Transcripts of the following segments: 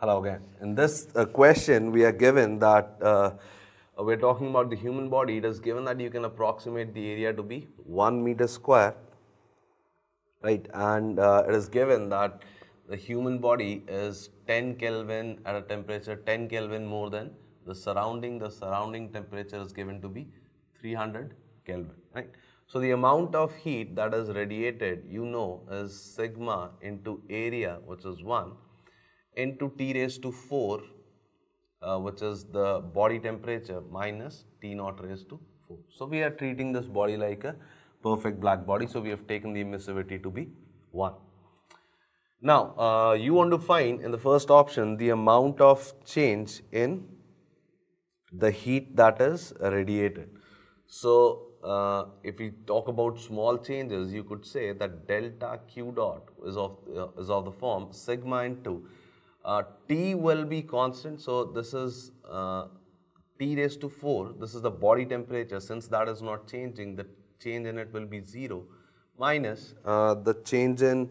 Hello again. In this uh, question, we are given that uh, we're talking about the human body. It is given that you can approximate the area to be 1 meter square, right? And uh, it is given that the human body is 10 Kelvin at a temperature 10 Kelvin more than the surrounding. The surrounding temperature is given to be 300 Kelvin, right? So the amount of heat that is radiated, you know, is sigma into area, which is 1, into T raised to 4, uh, which is the body temperature, minus T naught raised to 4. So we are treating this body like a perfect black body. So we have taken the emissivity to be 1. Now, uh, you want to find in the first option the amount of change in the heat that is radiated. So, uh, if we talk about small changes, you could say that delta Q dot is of, uh, is of the form sigma into T will be constant. So, this is uh, T raised to 4. This is the body temperature. Since that is not changing, the change in it will be 0 minus uh, the change in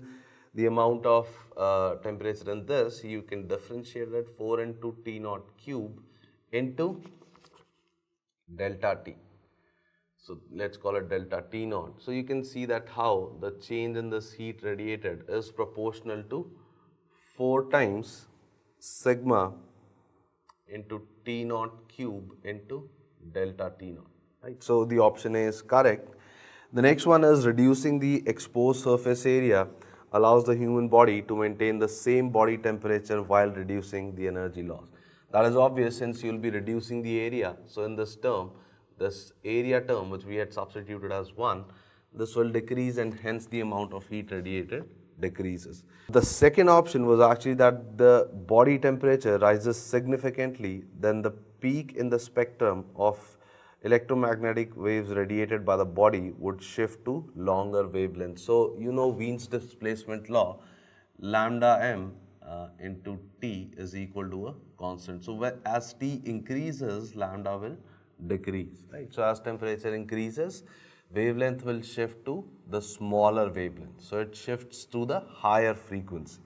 the amount of uh, temperature in this. You can differentiate that 4 into T naught cube into delta T. So let's call it delta T naught. So you can see that how the change in this heat radiated is proportional to 4 times sigma into T naught cube into delta T naught. Right. So the option A is correct. The next one is reducing the exposed surface area allows the human body to maintain the same body temperature while reducing the energy loss. That is obvious since you will be reducing the area. So in this term, this area term which we had substituted as 1, this will decrease and hence the amount of heat radiated decreases. The second option was actually that the body temperature rises significantly then the peak in the spectrum of electromagnetic waves radiated by the body would shift to longer wavelengths. So, you know Wien's displacement law, lambda m uh, into t is equal to a constant. So, as t increases, lambda will decrease, right. So, as temperature increases, wavelength will shift to the smaller wavelength. So, it shifts to the higher frequency.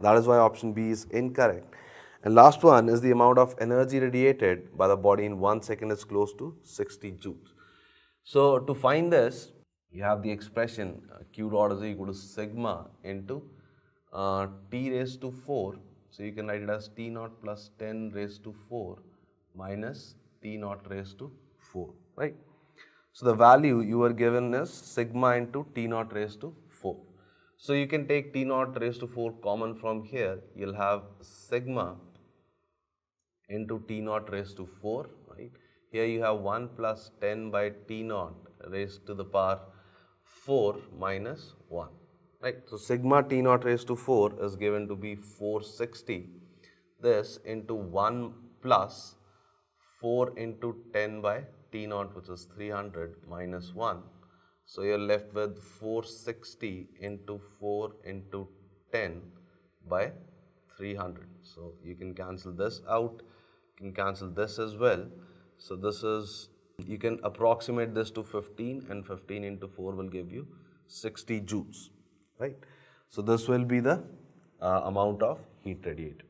That is why option B is incorrect. And last one is the amount of energy radiated by the body in one second is close to 60 joules. So, to find this, you have the expression uh, Q dot is equal to sigma into uh, T raised to 4. So, you can write it as T naught plus 10 raised to 4 minus T naught raised to 4, right. So, the value you are given is sigma into T naught raised to 4. So, you can take T naught raised to 4 common from here, you will have sigma into T naught raised to 4, right. Here you have 1 plus 10 by T naught raised to the power 4 minus 1, right. So, sigma T naught raised to 4 is given to be 460, this into 1 plus 4 into 10 by T naught which is 300 minus 1. So, you are left with 460 into 4 into 10 by 300. So, you can cancel this out, you can cancel this as well. So, this is, you can approximate this to 15 and 15 into 4 will give you 60 joules, right. So, this will be the uh, amount of heat radiated.